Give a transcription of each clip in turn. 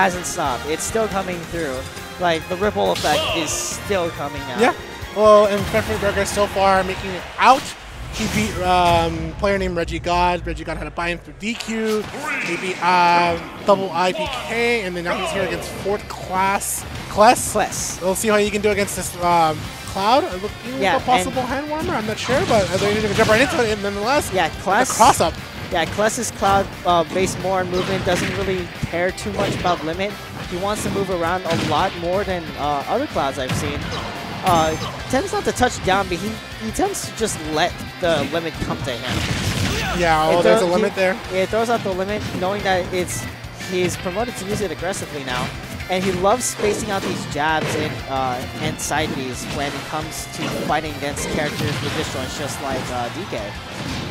hasn't stopped. It's still coming through. Like, the ripple effect is still coming out. Yeah. Well, and Burger so far making it out. He beat um, player named Reggie God. Reggie God had to buy him through DQ. He beat uh, double IPK, and then now he's here against fourth class Cless. Cless. We'll see how he can do against this um, Cloud. Yeah, a possible hand warmer. I'm not sure, but they're going to jump right into it. Nonetheless, Yeah, Cless. cross up. Yeah, Cless's cloud uh, based more on movement, doesn't really care too much about limit. He wants to move around a lot more than uh, other clouds I've seen. Uh, tends not to touch down, but he, he tends to just let the limit come to him. Yeah, oh, there's a limit he- there. Yeah, it throws out the limit, knowing that it's he's promoted to use it aggressively now, and he loves spacing out these jabs and uh, and side Bs when it comes to fighting against characters with disjoints, just like uh, DK.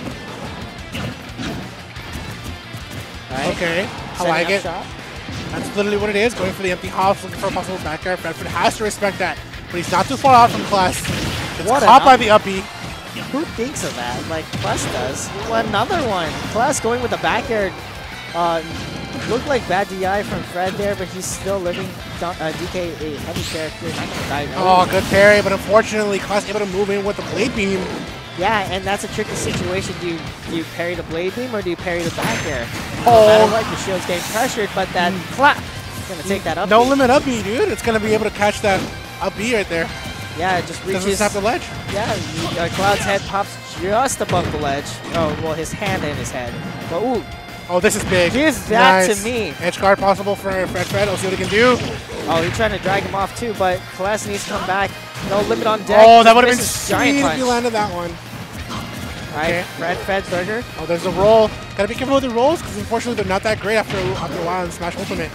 Alright, Okay, I setting like it. shop. That's literally what it is. Going for the empty house, looking for a possible back air. Bedford has to respect that, but he's not too far out from Cless. It's What caught by the uppy. Who thinks of that? Like Cless does. Another one. Cless going with the back air. Uh, looked like bad DI from Fred there, but he's still living. Uh, DK a heavy character. Not gonna die. Oh, good parry, but unfortunately, Cless able to move in with the blade beam. Yeah, and that's a tricky situation. Do you, do you parry the blade beam or do you parry the back air? No Oh. matter what, your shield's getting pressured, but that clap is gonna take that up. No limit up B, dude. It's gonna be able to catch that up B right there. Yeah, it just Doesn't reaches. tap the ledge. Yeah, you- uh, Cloud's head pops just above the ledge. Oh, well, his hand and his head. But ooh, Oh, this is big. Give that nice. to me. Edge guard possible for Fred Fred. I'll see what he can do. Oh, he's trying to drag him off too, but Cless needs to come back. No limit on deck. Oh, that would have been sweet giant if he landed that one. Right, Okay. Fed Burger. Oh, there's a roll. Gotta be careful with the rolls because unfortunately they're not that great after after a while in Smash Ultimate.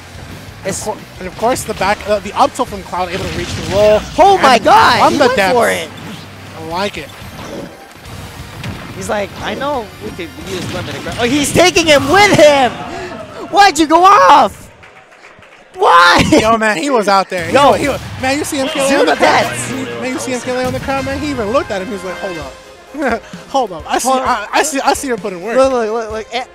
It's, And of course, the back, uh, the up tilt from Cloud able to reach the roll. oh my god, he the went for it. I like it. He's like, I know we could use limit aggression. Oh, he's taking him with him. Why'd you go off? Why? Yo, man, he was out there. Yo. He, was- man, you see him killing on the crowd. Man, you see him killing on the crowd, man. He even looked at him. He was like, hold up, hold up. I see, I, I see, I see her putting work. look, look, look, look. Eh.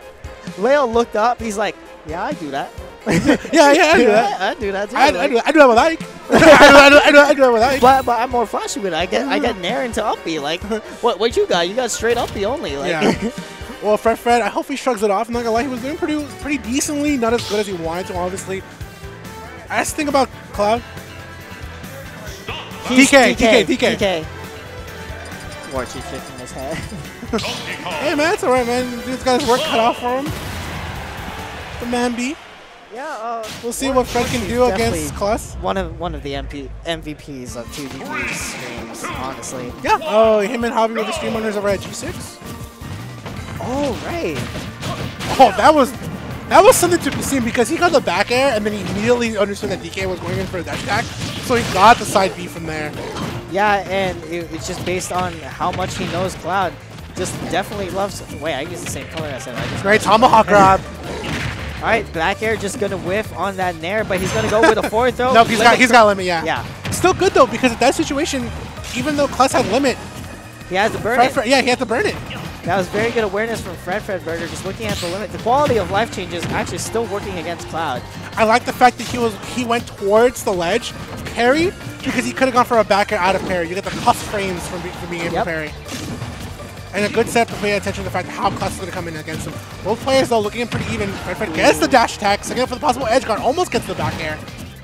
Leo looked up. He's like, yeah, I do that. Yeah, yeah, I do that. I do that too. I, I, do, I do that with Ike. I, do, I, do, I, do, I do that with Ike. But, but I'm more flashy with it. I get I get Nair into uppy. Like, what what you got? You got straight uppy only. Like, Yeah. Well, Fred Fred, I hope he shrugs it off. I'm not gonna lie, he was doing pretty pretty decently, not as good as he wanted to, obviously. I just think about Cloud. He's DK, DK, DK. DK. Warchi shaking his head. Hey man, it's alright man. Dude's got his work cut off for him. The man B. yeah, uh, We'll see what Fred can do against Cless. one of one of the MP, MVPs of 2GG streams, honestly. Yeah. Oh, him and Hobby were the stream owners over at G6. Oh right. Oh, that was that was something to be seen because he got the back air and then he immediately understood that DK was going in for a dash attack. So he got the side B from there. Yeah, and it, it's just based on how much he knows Cloud. Just definitely loves. Wait, I use the same color as him. I just Great tomahawk grab. All right, Black air just gonna whiff on that nair, but he's gonna go with a forward throw. Nope, he's got Limit- he's got limit, yeah. Yeah, Still good though because in that situation, even though Cless had limit, he has to burn Fred it. Fred, yeah, he has to burn it. That was very good awareness from FredfredBurger, just looking at the limit. The quality of life changes actually still working against Cloud. I like the fact that he was he went towards the ledge, parry, because he could have gone for a back air out of parry. You get the cuff frames from, from being able Yep. to parry. And a good set to pay attention to the fact how is going to come in against him. Both players though looking pretty even. Fred Fred gets the dash attack, second for the possible edge guard, almost gets the back air.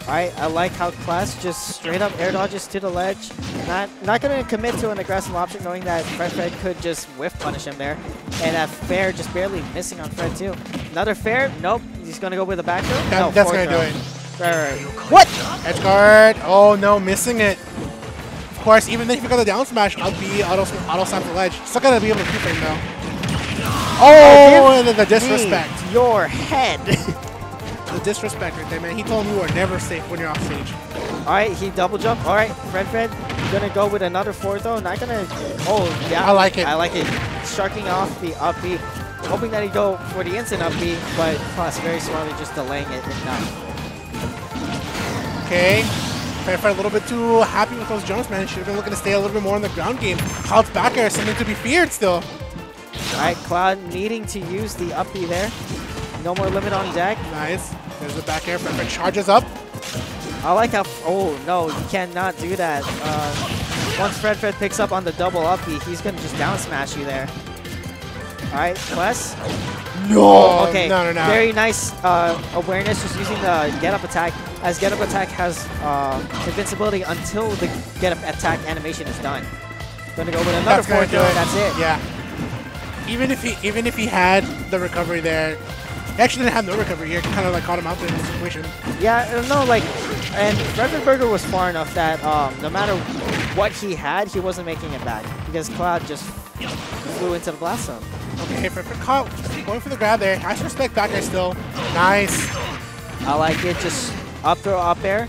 All right, I like how Cless just straight up air dodges to the ledge. Not not going to commit to an aggressive option, knowing that Fred Fred could just whiff punish him there. And that fair just barely missing on Fred too. Another fair? Nope. He's going to go with a back throw? That- no, that's forward going to do throw. it. Right, right, right. What? Edge guard. Oh no, missing it. Of course, even if you got the down smash, I'll be auto auto slap the ledge. Still gotta be able to keep him though. Oh, and then the disrespect. Your head. The disrespect right there, man. He told him you are never safe when you're off stage. All right, he double jump. All right, Fred Fred gonna go with another four throw. Not gonna. Oh yeah, I like it. I like it. Sharking off the up B, hoping that he go for the instant up B, but Cless very smartly just delaying it enough. Okay. Fred Fred a little bit too happy with those jumps, man. Should have been looking to stay a little bit more in the ground game. Cloud's back air is something to be feared still. All right, Cloud needing to use the up B there. No more limit on deck. Nice. There's the back air. Fred charges up. I like how. Oh no, you cannot do that. Uh, once Fred Fred picks up on the double uppy, he's gonna just down smash you there. All right, Wes. No. Okay. No, no, no. Very nice uh, awareness, just using the get up attack. As get up attack has uh, invincibility until the get up attack animation is done. Gonna go with another forward throw. it. That's it. Yeah. Even if he even if he had the recovery there, he actually didn't have no recovery here. Kind of like caught him out there in this situation. Yeah, I don't know, like, and Burger was far enough that um, no matter what he had, he wasn't making it back because Cloud just flew into the blast zone. Okay, for, for caught going for the grab there. Nice respect that there still. Nice. I like it. Just up throw, up air.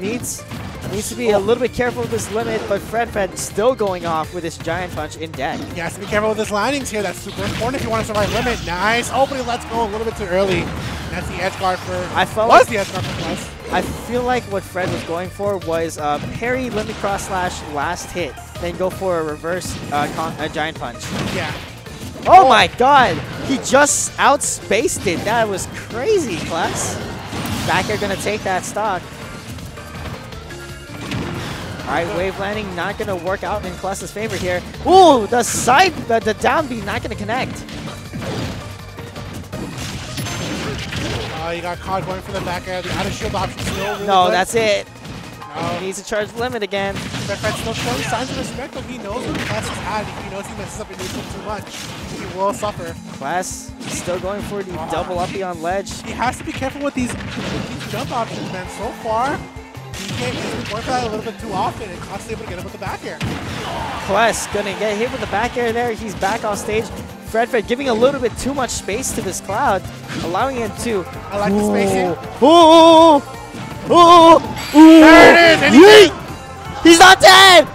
Needs needs to be a little bit careful with this limit, but Fred Fred still going off with his giant punch in deck. He has to be careful with his landings here. That's super important if you want to survive limit. Nice. Oh, but he lets go a little bit too early. That's the edge guard for. I felt was like- the edge guard for Cless. I feel like what Fred was going for was uh, parry limit cross slash last hit, then go for a reverse uh, con a giant punch. Yeah. Oh my god! He just outspaced it. That was crazy, Cless. Back air gonna take that stock. Alright, wave landing not gonna work out in Cless's favor here. Ooh, the side, the, the down B not gonna connect. Uh, you got caught going for the back air. The out of shield option still really No, good. that's it. No. He needs to charge limit again. Fred Fred's still showing signs of respect, but he knows what Cless had. If he knows he messes up and neutral too much, he will suffer. Cless still going for the double uppy on ledge. He has to be careful with these, with these jump options, man. So far, can't he's been going for that a little bit too often, and is able to get him with the back air. Quest gonna get hit with the back air there. He's back off stage. Fred Fred giving a little bit too much space to this cloud, allowing him to. I like the spacing. Ooh! Ooh! Ooh! There it is, Yeet! He's not dead!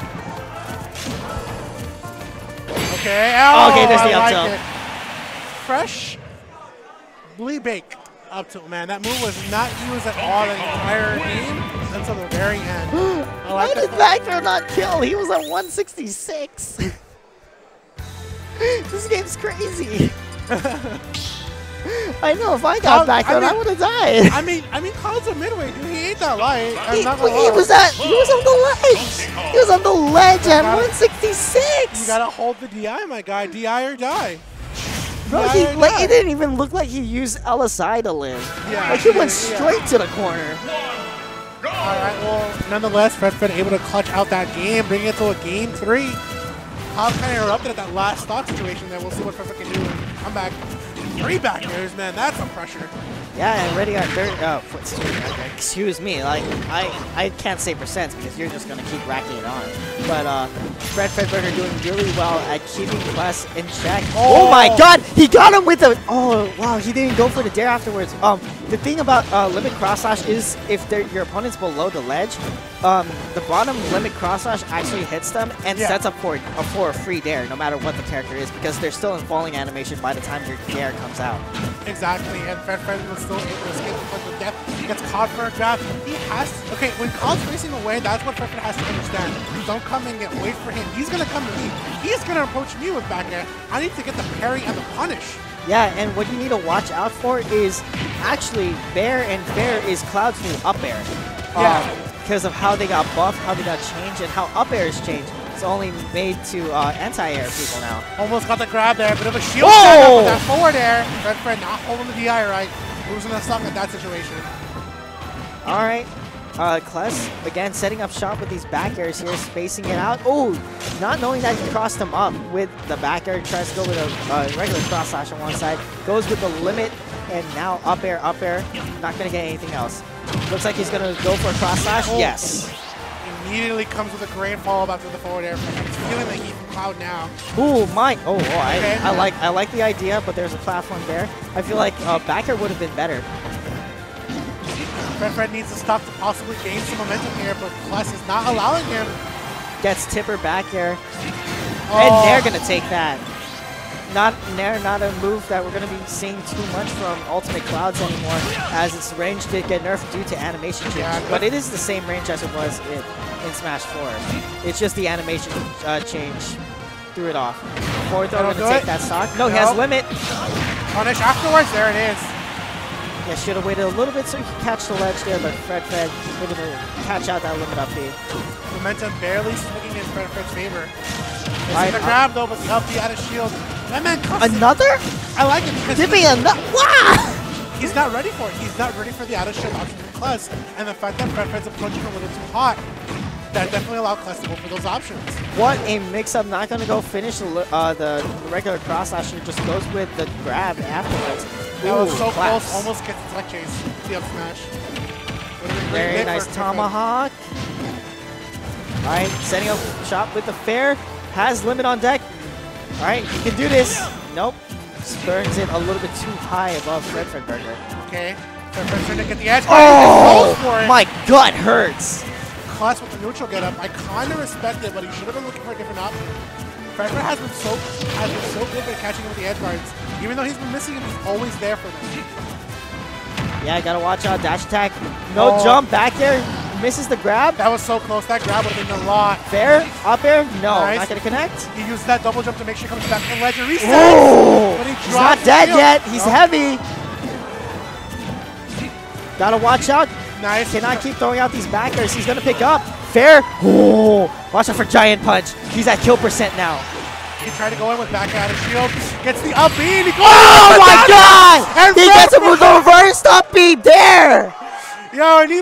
Okay, oh, Okay, there's the I up like tilt. it. Fresh, baked up tilt, man. That move was not used at all the entire game until the very end. I Why did that. Vector not kill? He was at 166. this game's crazy. I know, if I got Cloud- back I there, I, would have died. I mean, I mean, Cloud's a midway, dude. He ain't that light. I'm He, not gonna he was at he was on the ledge. He was on the ledge at gotta- 166. You gotta hold the DI, my guy. DI or die. Bro, DI he or like die. it didn't even look like he used LSI to live. Yeah, like he went yeah. straight to the corner. All right. Well, nonetheless, Fred Fred able to clutch out that game, bringing it to a game three. Cloud kind of erupted at that last stock situation there. We'll see what Fred Fred can do. Come back. Three back airs, man. That's some pressure. Yeah, and ready on third. Oh, foot- excuse me. Like I, I can't say percents because you're just gonna keep racking it on. But uh, FredfredBurger doing really well at keeping Cless in check. Oh. Oh. my God, he got him with a. Oh wow, he didn't go for the dair afterwards. Um, the thing about uh, limit cross slash is if your opponent's below the ledge, um, the bottom limit cross slash actually hits them and Yeah. sets up for a, for a free dair, no matter what the character is, because they're still in falling animation by the time your dair comes out. Exactly, and Fred Fred was still able to escape the death. He gets caught for a grab. He has to, okay when Cloud's facing away. That's what Fred Fred has to understand. Don't come in and get wait for him. He's gonna come to me. He's gonna approach me with back air. I need to get the parry and the punish. Yeah, and what you need to watch out for is actually Bear and Fair is Cloud's new up air. Yeah. Because of how they got buffed, how they got changed, and how up air is changed. It's only made to uh, anti-air people now. Almost got the grab there. Bit of a shield Whoa! stack up with that forward air. Fred not holding the DI right. Losing the stock in that situation. All right. Uh, Cless, again, setting up shop with these back airs here, spacing it out. Oh, not knowing that he crossed him up with the back air, tries to go with a uh, regular cross slash on one side, goes with the limit, and now up air, up air, not going to get anything else. Looks like he's going to go for a cross slash. Oh. Yes. Immediately comes with a grand follow up after the forward air. He's feeling the heat from Cloud now. Ooh, my! Oh, oh I, Okay. I like I like the idea, but there's a platform there. I feel like uh, backer would have been better. Fred Fred needs to stop to possibly gain some momentum here, but Cless is not allowing him. Gets tipper back air, Oh. and they're gonna take that. Not Nair, not a move that we're gonna be seeing too much from Ultimate Clouds anymore, as its range did get nerfed due to animation change. Yeah, but it is the same range as it was in, in Smash 4. It's just the animation uh, change threw it off. Forward throw gonna take it. that stock. No, he has limit. Punish afterwards. There it is. Yeah, should have waited a little bit so he could catch the ledge there, but Fred Fred able to catch out that limit up B. Momentum barely swinging in Fred Fred's favor. Missing Right, the grab though, but the up B out of shield. That man it. Another? I like it because Give me another. Wow! he's not ready for it. He's not ready for the out of shield option from. And the fact that Fred Fred's approaching a little too hot, that definitely allowed Cless to go for those options. What a mix-up. Not going to go finish the, uh, the regular cross slash. Just goes with the grab afterwards. That was so claps. close, almost gets the tech chase. The up smash. Would've been great Very nice for Fred Fred. tomahawk. All right, setting up shot with the fair. Has limit on deck. All right, you can do this. Nope. Burns it a little bit too high above Fred Fred Burger. Okay. Fred Fred's trying to get the edge. Oh, it. my gut hurts. Cless with the neutral get up. I kind of respect it, but he should have been looking for a different option. Fred Fred has been so has been so good at catching him with the edge guards. Even though he's been missing him, he's always there for them. Yeah, I gotta watch out. Dash attack. No Oh. jump back there. Misses the grab. That was so close. That grab would have been a lot. Fair. Up air. No, Nice. not gonna connect. He used that double jump to make sure he comes back and ledger reset. Oh, But he he's not dead yet. He's No. heavy. Gotta watch out. Nice. Cannot keep throwing out these backers. He's gonna pick up. Fair. Oh, watch out for giant punch. He's at kill percent now. He tried to go in with back out of shield. Gets the up B. He Oh my god! And He gets him with the reverse up beat there! Yo, and he